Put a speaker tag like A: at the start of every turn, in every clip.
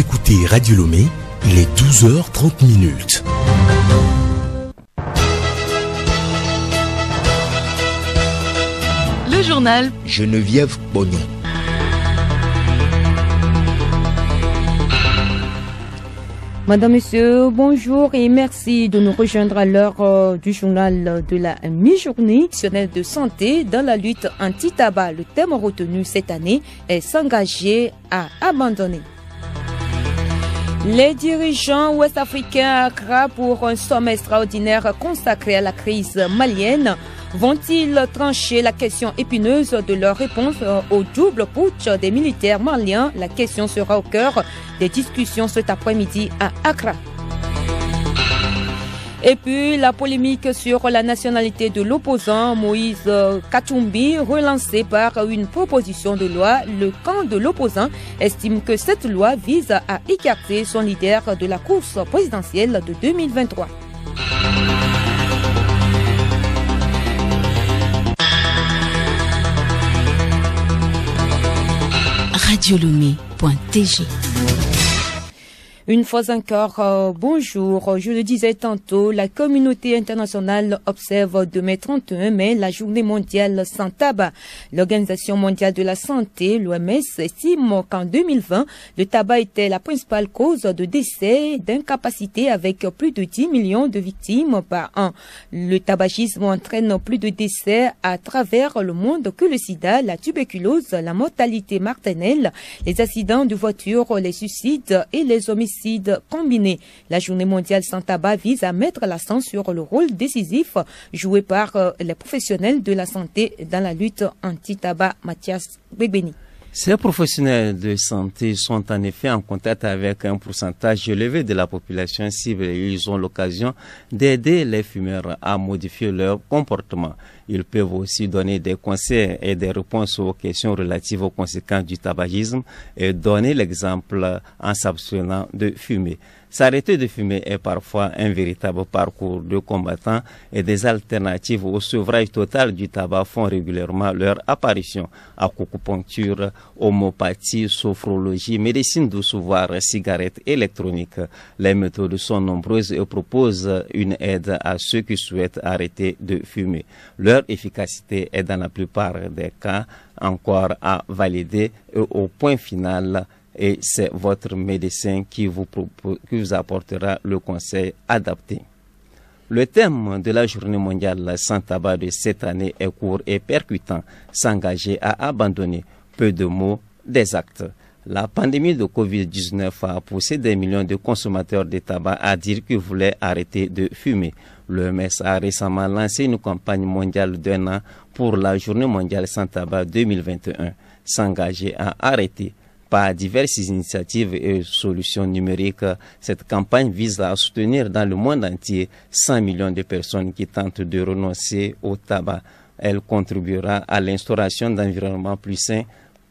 A: Vous écoutez Radio Lomé, il est 12h30 minutes.
B: Le journal
C: Geneviève Bognon.
D: Madame, Monsieur, bonjour et merci de nous rejoindre à l'heure euh, du journal de la mi-journée nationale de santé dans la lutte anti-tabac. Le thème retenu cette année est s'engager à abandonner. Les dirigeants ouest-africains Accra pour un sommet extraordinaire consacré à la crise malienne vont-ils trancher la question épineuse de leur réponse au double putsch des militaires maliens? La question sera au cœur des discussions cet après-midi à Accra. Et puis la polémique sur la nationalité de l'opposant Moïse Katumbi relancée par une proposition de loi. Le camp de l'opposant estime que cette loi vise à écarter son leader de la course présidentielle de 2023.
B: radiolomé.tg
D: Une fois encore, euh, bonjour. Je le disais tantôt, la communauté internationale observe demain 31 mai la journée mondiale sans tabac. L'Organisation mondiale de la santé, l'OMS, estime qu'en 2020, le tabac était la principale cause de décès d'incapacité avec plus de 10 millions de victimes par an. Le tabagisme entraîne plus de décès à travers le monde que le sida, la tuberculose, la mortalité martinelle, les accidents de voiture, les suicides et les homicides La journée mondiale sans tabac vise à mettre l'accent sur le rôle décisif joué par euh, les professionnels de la santé dans la lutte anti-tabac. Mathias Begbeni.
E: Ces professionnels de santé sont en effet en contact avec un pourcentage élevé de la population cible et ils ont l'occasion d'aider les fumeurs à modifier leur comportement. Ils peuvent aussi donner des conseils et des réponses aux questions relatives aux conséquences du tabagisme et donner l'exemple en s'abstenant de fumer. S'arrêter de fumer est parfois un véritable parcours de combattants et des alternatives au sevrage total du tabac font régulièrement leur apparition. Acupuncture, homopathie, sophrologie, médecine douce, voire cigarettes électroniques. Les méthodes sont nombreuses et proposent une aide à ceux qui souhaitent arrêter de fumer. Leur efficacité est dans la plupart des cas encore à valider au point final et c'est votre médecin qui vous, apportera le conseil adapté. Le thème de la journée mondiale sans tabac de cette année est court et percutant, s'engager à abandonner. Peu de mots, des actes. La pandémie de Covid-19 a poussé des millions de consommateurs de tabac à dire qu'ils voulaient arrêter de fumer. Le MES a récemment lancé une campagne mondiale d'un an pour la journée mondiale sans tabac 2021. S'engager à arrêter par diverses initiatives et solutions numériques, cette campagne vise à soutenir dans le monde entier 100 millions de personnes qui tentent de renoncer au tabac. Elle contribuera à l'instauration d'environnements plus sains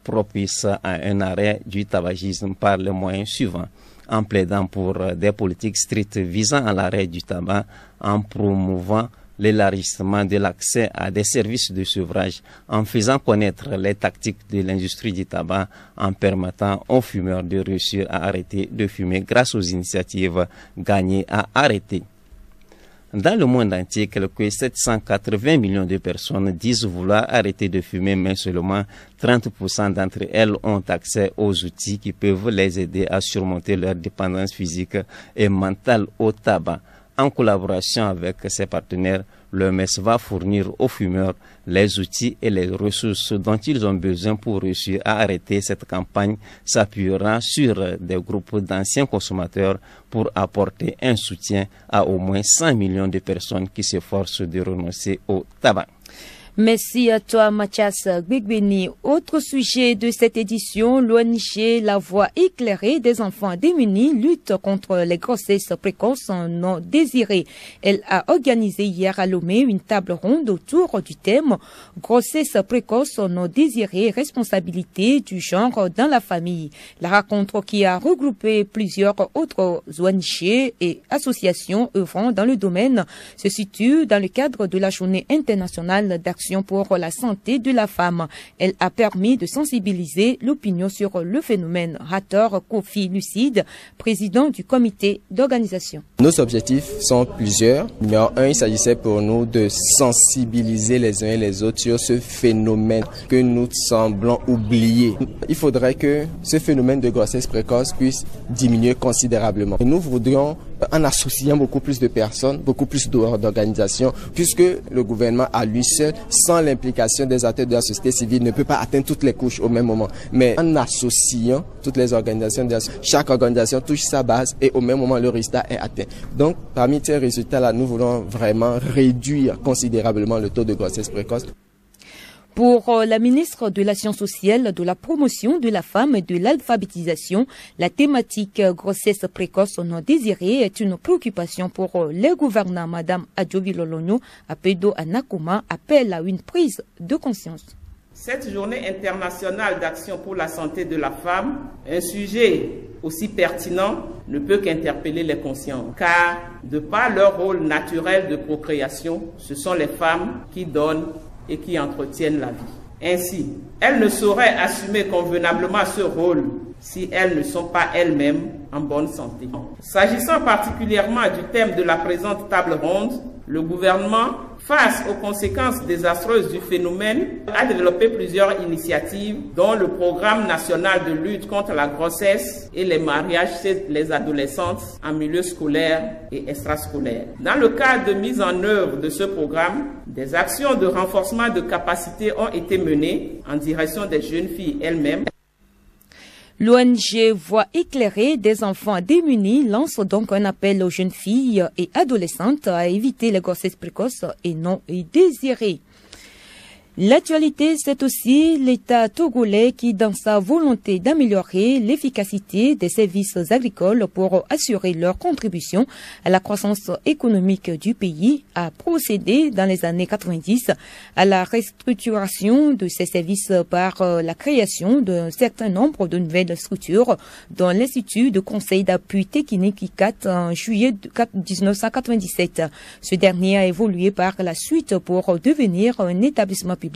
E: propices à un arrêt du tabagisme par les moyens suivants en plaidant pour des politiques strictes visant à l'arrêt du tabac, en promouvant l'élargissement de l'accès à des services de sevrage en faisant connaître les tactiques de l'industrie du tabac en permettant aux fumeurs de réussir à arrêter de fumer grâce aux initiatives gagnées à arrêter. Dans le monde entier, quelques 780 millions de personnes disent vouloir arrêter de fumer, mais seulement 30% d'entre elles ont accès aux outils qui peuvent les aider à surmonter leur dépendance physique et mentale au tabac en collaboration avec ses partenaires, le MES va fournir aux fumeurs les outils et les ressources dont ils ont besoin pour réussir à arrêter cette campagne, s'appuiera sur des groupes d'anciens consommateurs pour apporter un soutien à au moins 100 millions de personnes qui s'efforcent de renoncer au tabac.
D: Merci à toi, Mathias Gbigbeni. Autre sujet de cette édition, l'ONG La Voix éclairée des enfants démunis lutte contre les grossesses précoces non désirées. Elle a organisé hier à Lomé une table ronde autour du thème grossesse précoce non désirée, responsabilité du genre dans la famille. La rencontre qui a regroupé plusieurs autres ONG et associations œuvrant dans le domaine se situe dans le cadre de la journée internationale d'action pour la santé de la femme. Elle a permis de sensibiliser l'opinion sur le phénomène. Hathor Kofi Lucide, président du comité d'organisation.
B: Nos objectifs sont plusieurs. Numéro un, il s'agissait pour nous de sensibiliser les uns et les autres sur ce phénomène que nous semblons oublier. Il faudrait que ce phénomène de grossesse précoce puisse diminuer considérablement. Et nous voudrions, en associant beaucoup plus de personnes, beaucoup plus d'organisations, puisque le gouvernement à lui seul, sans l'implication des acteurs de la société civile, ne peut pas atteindre toutes les couches au même moment. Mais en associant toutes les organisations, chaque organisation touche sa base et au même moment le résultat est atteint. Donc, parmi ces résultats-là, nous voulons vraiment réduire considérablement le taux de grossesse précoce.
D: Pour euh, la ministre de l'Action sociale, de la promotion de la femme et de l'alphabétisation, la thématique euh, grossesse précoce non désirée est une préoccupation pour euh, les gouvernants. Madame Adjovi Lolonyo, Apedo Anakuma, appelle à une prise de conscience.
C: Cette journée internationale d'action pour la santé de la femme, un sujet aussi pertinent, ne peut qu'interpeller les conscients, car de par leur rôle naturel de procréation, ce sont les femmes qui donnent et qui entretiennent la vie. Ainsi, elles ne sauraient assumer convenablement ce rôle si elles ne sont pas elles-mêmes en bonne santé. S'agissant particulièrement du thème de la présente table ronde, le gouvernement Face aux conséquences désastreuses du phénomène, a développé plusieurs initiatives, dont le programme national de lutte contre la grossesse et les mariages chez les adolescentes en milieu scolaire et extrascolaire. Dans le cadre de mise en œuvre de ce programme, des actions de renforcement de capacité ont été menées en direction des jeunes filles elles-mêmes.
D: L'ONG Voix éclairée des enfants démunis lance donc un appel aux jeunes filles et adolescentes à éviter les grossesses précoces et non désirées. L'actualité, c'est aussi l'État togolais qui, dans sa volonté d'améliorer l'efficacité des services agricoles pour assurer leur contribution à la croissance économique du pays, a procédé dans les années 90 à la restructuration de ces services par euh, la création d'un certain nombre de nouvelles structures, dont l'Institut de conseil d'appui technique ICAT en juillet 1997. Ce dernier a évolué par la suite pour devenir un établissement public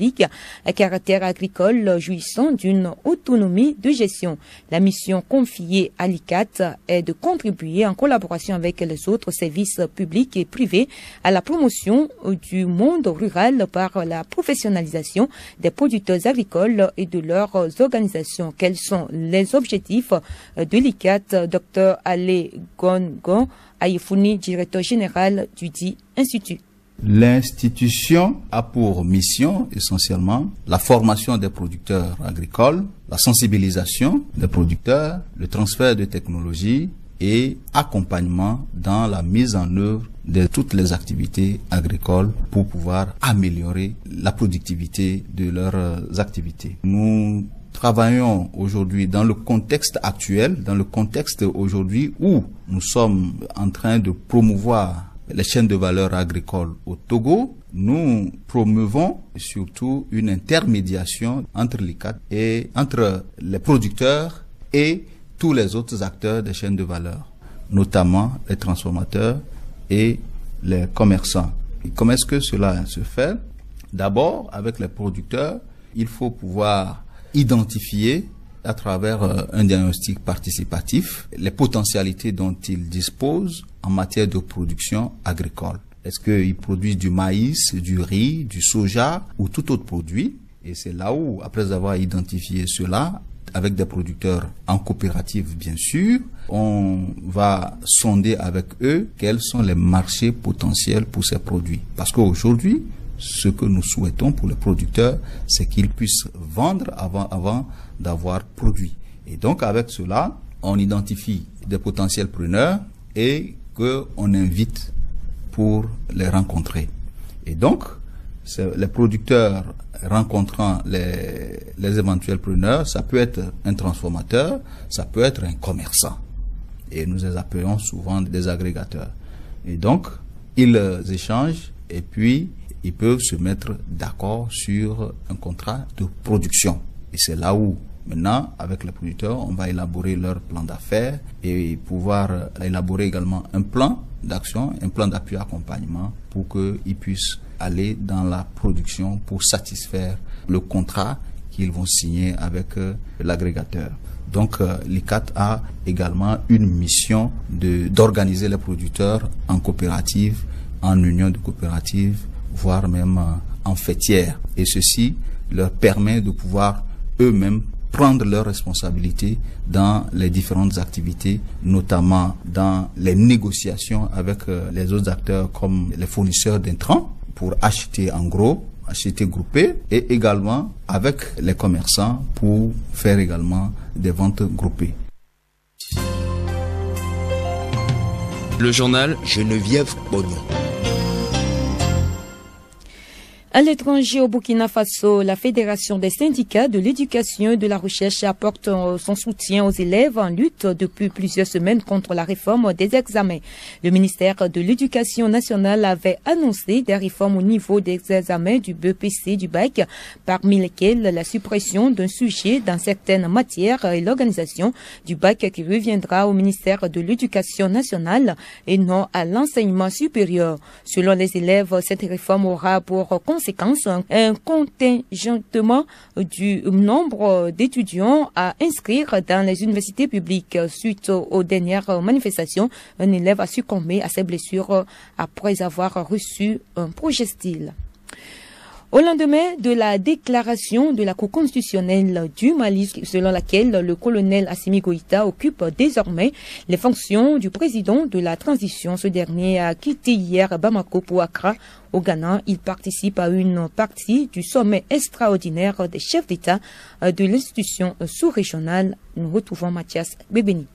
D: à caractère agricole jouissant d'une autonomie de gestion. La mission confiée à l'ICAT est de contribuer en collaboration avec les autres services publics et privés à la promotion du monde rural par la professionnalisation des producteurs agricoles et de leurs organisations. Quels sont les objectifs de l'ICAT Dr Ale Gongon Aïfouni, directeur général du dit Institut?
F: L'institution a pour mission essentiellement la formation des producteurs agricoles, la sensibilisation des producteurs, le transfert de technologies et accompagnement dans la mise en œuvre de toutes les activités agricoles pour pouvoir améliorer la productivité de leurs activités. Nous travaillons aujourd'hui dans le contexte actuel, dans le contexte aujourd'hui où nous sommes en train de promouvoir les chaînes de valeur agricole au Togo, nous promouvons surtout une intermédiation entre l'ICAT et entre les producteurs et tous les autres acteurs des chaînes de valeur, notamment les transformateurs et les commerçants. Et comment est-ce que cela se fait? D'abord, avec les producteurs, il faut pouvoir identifier à travers euh, un diagnostic participatif les potentialités dont ils disposent en matière de production agricole. Est-ce qu'ils produisent du maïs, du riz, du soja ou tout autre produit? Et c'est là où, après avoir identifié cela, avec des producteurs en coopérative bien sûr, on va sonder avec eux quels sont les marchés potentiels pour ces produits. Parce qu'aujourd'hui, ce que nous souhaitons pour les producteurs, c'est qu'ils puissent vendre avant, avant d'avoir produit. Et donc avec cela, on identifie des potentiels preneurs et qu'on invite pour les rencontrer. Et donc, les producteurs rencontrant les, les éventuels preneurs, ça peut être un transformateur, ça peut être un commerçant. Et nous les appelons souvent des agrégateurs. Et donc, ils échangent et puis ils peuvent se mettre d'accord sur un contrat de production. Et c'est là où Maintenant, avec les producteurs, on va élaborer leur plan d'affaires et pouvoir élaborer également un plan d'action, un plan d'appui accompagnement pour qu'ils puissent aller dans la production pour satisfaire le contrat qu'ils vont signer avec euh, l'agrégateur. Donc euh, l'ICAT a également une mission d'organiser les producteurs en coopérative, en union de coopérative, voire même euh, en fêtière. Et ceci leur permet de pouvoir eux-mêmes prendre leurs responsabilités dans les différentes activités, notamment dans les négociations avec euh, les autres acteurs comme les fournisseurs d'intrants pour acheter en gros, acheter groupé et également avec les commerçants pour faire également des ventes groupées.
A: Le journal Geneviève Bognon.
D: À l'étranger, au Burkina Faso, la Fédération des syndicats de l'éducation et de la recherche apporte euh, son soutien aux élèves en lutte depuis plusieurs semaines contre la réforme des examens. Le ministère de l'Éducation nationale avait annoncé des réformes au niveau des examens du BPC du bac, parmi lesquelles la suppression d'un sujet dans certaines matières et l'organisation du bac qui reviendra au ministère de l'Éducation nationale et non à l'enseignement supérieur. Selon les élèves, cette réforme aura pour conséquence un contingentement du nombre d'étudiants à inscrire dans les universités publiques. Suite aux dernières manifestations, un élève a succombé à ses blessures après avoir reçu un projectile. Au lendemain de la déclaration de la Cour constitutionnelle du Mali, selon laquelle le colonel Assimi Goïta occupe désormais les fonctions du président de la transition, ce dernier a quitté hier Bamako pour Accra au Ghana. Il participe à une partie du sommet extraordinaire des chefs d'État de l'institution sous-régionale. Nous retrouvons Mathias Bebeni.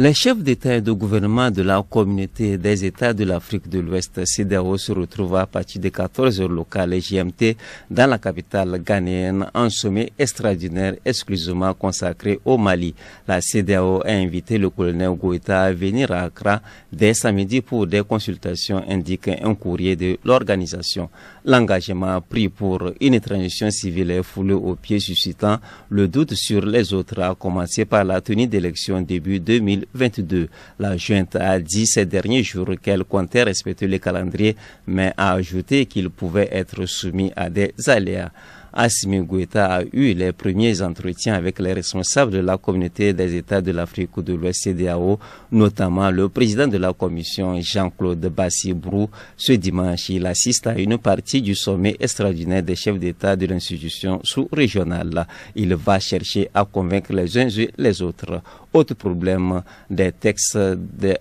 E: Les chefs d'État et de gouvernement de la communauté des États de l'Afrique de l'Ouest, CEDEAO, se retrouvent à partir de 14 heures locales GMT dans la capitale ghanéenne en sommet extraordinaire exclusivement consacré au Mali. La CEDEAO a invité le colonel Goïta à venir à Accra dès samedi pour des consultations, indique un courrier de l'organisation. L'engagement pris pour une transition civile est foulé au pied suscitant le doute sur les autres, à commencer par la tenue d'élections début 2000 2022. La junte a dit ces derniers jours qu'elle comptait respecter le calendrier, mais a ajouté qu'il pouvait être soumis à des aléas. Assimi Goïta a eu les premiers entretiens avec les responsables de la communauté des États de l'Afrique de l'Ouest CDAO, notamment le président de la commission Jean-Claude Bassi-Brou. Ce dimanche, il assiste à une partie du sommet extraordinaire des chefs d'État de l'institution sous-régionale. Il va chercher à convaincre les uns et les autres. Autre problème, des textes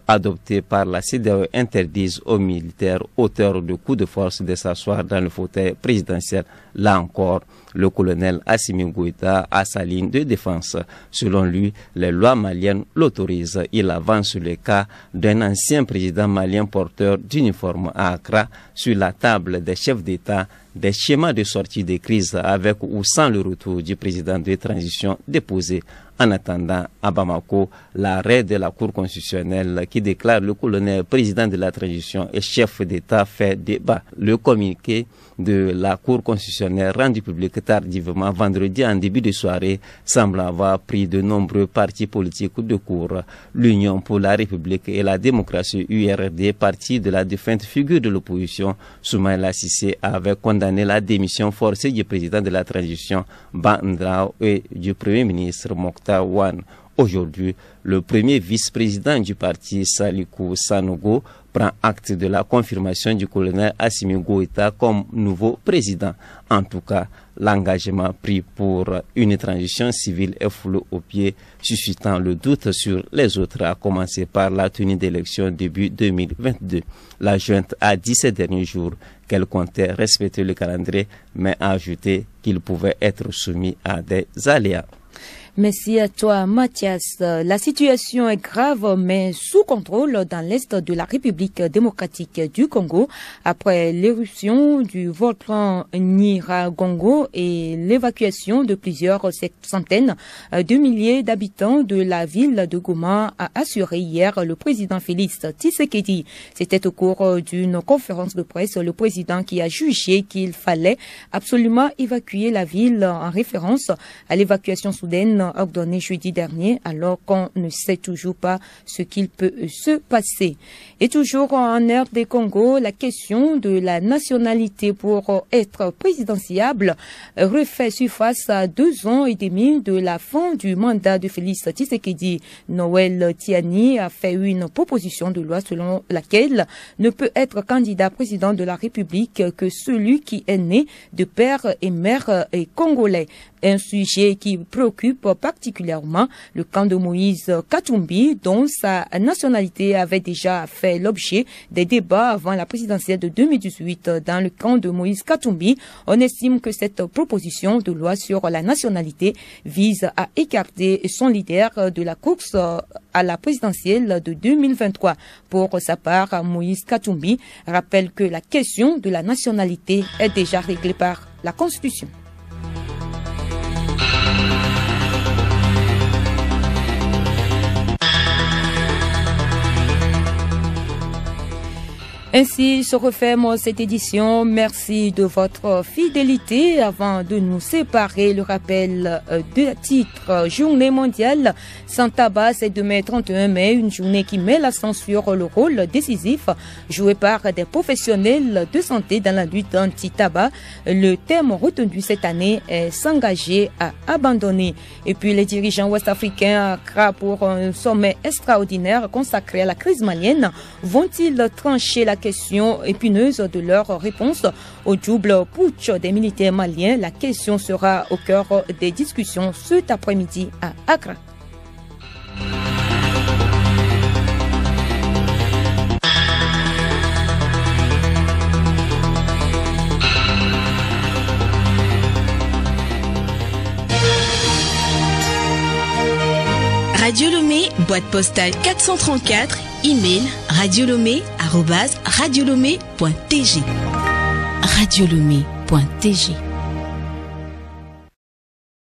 E: adoptés par la CDAO interdisent aux militaires auteurs de coups de force de s'asseoir dans le fauteuil présidentiel. Là encore, le colonel Assimi Goïta a sa ligne de défense. Selon lui, les lois maliennes l'autorisent. Il avance le cas d'un ancien président malien porteur d'uniforme à Accra sur la table des chefs d'État des schémas de sortie de crise avec ou sans le retour du président de transition déposé en attendant à Bamako l'arrêt de la Cour constitutionnelle qui déclare le colonel président de la transition et chef d'État fait débat. Le communiqué de la Cour constitutionnelle rendu public tardivement vendredi en début de soirée semble avoir pris de nombreux partis politiques de cour. L'Union pour la République et la démocratie URD, parti de la défunte figure de l'opposition, Soumaïla Sissé, avait condamné la démission forcée du président de la transition Bandrao et du premier ministre Mokhtar Wan. Aujourd'hui, le premier vice-président du parti, Salikou Sanogo, prend acte de la confirmation du colonel Assimi Goïta comme nouveau président. En tout cas, l'engagement pris pour une transition civile est foulé au pied, suscitant le doute sur les autres, à commencer par la tenue d'élections début 2022. La junte a dit ces derniers jours qu'elle comptait respecter le calendrier, mais a ajouté qu'il pouvait être soumis à des aléas.
D: Merci à toi, Mathias. La situation est grave, mais sous contrôle dans l'est de la République démocratique du Congo après l'éruption du volcan Niragongo et l'évacuation de plusieurs centaines de milliers d'habitants de la ville de Goma a assuré hier le président Félix Tshisekedi. C'était au cours d'une conférence de presse le président qui a jugé qu'il fallait absolument évacuer la ville en référence à l'évacuation soudaine ordonné jeudi dernier alors qu'on ne sait toujours pas ce qu'il peut se passer. Et toujours en air des Congo, la question de la nationalité pour être présidentiable refait surface à deux ans et demi de la fin du mandat de Félix Tshisekedi. Noël Tiani a fait une proposition de loi selon laquelle ne peut être candidat président de la République que celui qui est né de père et mère congolais un sujet qui préoccupe particulièrement le camp de Moïse Katumbi, dont sa nationalité avait déjà fait l'objet des débats avant la présidentielle de 2018 dans le camp de Moïse Katumbi. On estime que cette proposition de loi sur la nationalité vise à écarter son leader de la course à la présidentielle de 2023. Pour sa part, Moïse Katumbi rappelle que la question de la nationalité est déjà réglée par la Constitution. Ainsi se referme cette édition. Merci de votre fidélité. Avant de nous séparer, le rappel euh, de titre Journée mondiale sans tabac, c'est demain 31 mai, une journée qui met l'accent sur le rôle décisif joué par des professionnels de santé dans la lutte anti-tabac. Le thème retenu cette année est s'engager à abandonner. Et puis les dirigeants ouest-africains pour un sommet extraordinaire consacré à la crise malienne vont-ils trancher la question épineuse de leur réponse au double putsch des militaires maliens. La question sera au cœur des discussions cet après-midi à Accra.
G: Radio Lomé, boîte postale 434, email radiolomé radiolomé.tg. Radiolomé.tg